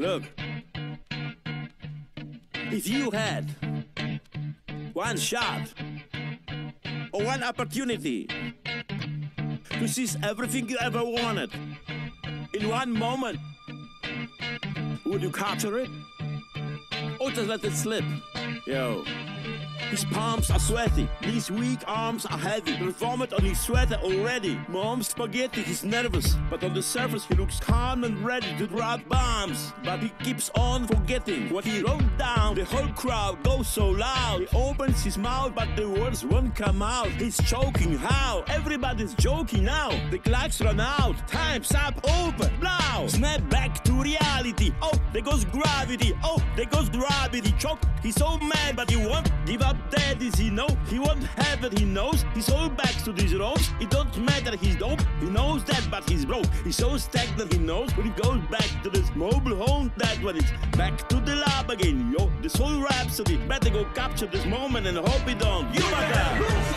Look. If you had one shot or one opportunity to seize everything you ever wanted in one moment, would you capture it? Or just let it slip? Yo. His palms are sweaty, his weak arms are heavy. The vomit on his sweater already. Mom's spaghetti, he's nervous, but on the surface he looks calm and ready to drop bombs. But he keeps on forgetting what he wrote down. The whole crowd goes so loud. He opens his mouth, but the words won't come out. He's choking. How? Everybody's joking now. The clocks run out. Time's up. Over. Now. Snap back to reality. Oh, there goes gravity. Oh, there goes gravity. Choke. He's so mad, but he won't give up dead is he? Know he won't have it he knows. He's all back to these roads. It don't matter he's dope. He knows that but he's broke. He's so stagnant he knows when he goes back to this mobile home that's when it's back to the lab again. Yo this whole rhapsody better go capture this moment and hope he don't. You my lose